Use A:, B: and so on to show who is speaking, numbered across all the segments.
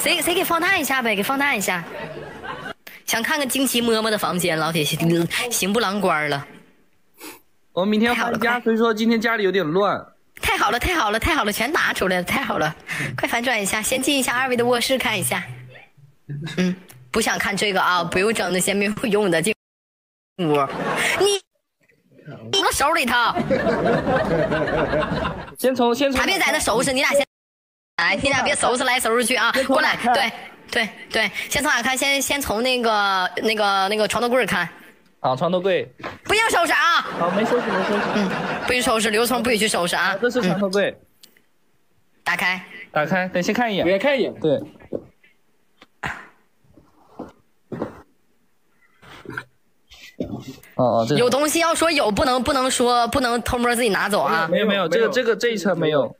A: 谁谁给放大一下呗？给放大一下。想看看惊奇嬷嬷的房间，老铁行行不郎官了。
B: 我明天
A: 太好了
B: 搬家，所以说今天家里有点乱。
A: 太好了，太好了，太好了，全拿出来了，太好了！快反转一下，先进一下二位的卧室看一下。嗯，不想看这个啊，不用整那些没有用的进屋。你你我手里头，
B: 先从先从
A: 还别在那收拾，你俩先来，你俩别收拾来收拾去啊，过来，对对对，先从哪看？先先从那个那个那个床头柜看，
B: 啊床头柜，
A: 不用收拾啊，
B: 好没收拾没收拾。
A: 嗯，不许收拾，刘聪不许去收拾啊，
B: 这是床头柜，
A: 打开。
B: 打开，等先看一眼。
C: 别看一眼，
B: 对，哦哦，这
A: 有东西要说有，不能不能说不能偷摸自己拿走啊。
B: 没有没有，这个这个这一层没有。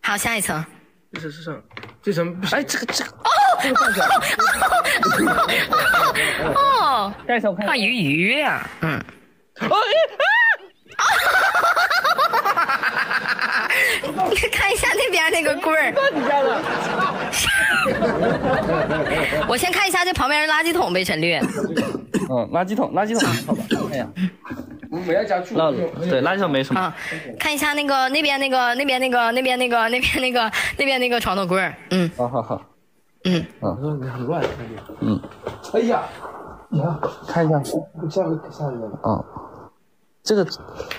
A: 好，下一层。
C: 这是是上，这层不行
B: 哎，这个这个，
A: 哦，
B: 下一层我看。
A: 大鱼鱼呀，嗯。
B: 哦
A: 你看一下那边那个棍儿，
B: 哎，你家的。
A: 我先看一下这旁边的垃圾桶被陈略。
B: 嗯，垃圾桶，垃圾桶，好吧，看一下。
C: 我们要家住。
B: 那对，垃圾桶没什么。
A: 啊，看一下那个那边那个那边那个那边那个那边那个那边那个床头柜儿，嗯。
B: 好好好，
A: 嗯，
C: 我说你很乱，
B: 嗯，
C: 哎呀，你看，
B: 看一下。
C: 下个下一个。了，
B: 哦，这个，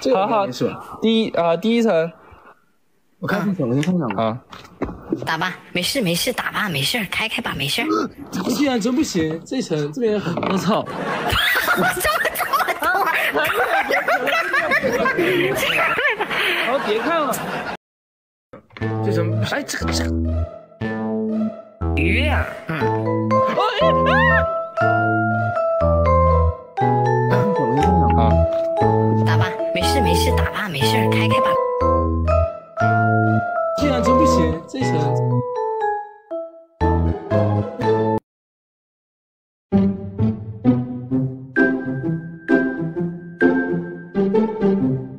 C: 这个
B: 好好。
C: 没事吧？
B: 第一啊、第一层。
C: 我看你怎么看讲
B: 啊，
A: 打吧，没事没事，打吧，没事，开开吧，没事。
C: 竟然真不行，这层这边很
B: 我操，
A: 怎么这么多，
B: 好别看了，
C: 这层不行，
B: 哎，这个这个，
A: 鱼呀，嗯，
B: 哎
C: 怎么看讲？
B: 啊，
A: 打吧，没事没事，打吧，没事，开开吧。
C: 竟然真不行，这层 Thank you.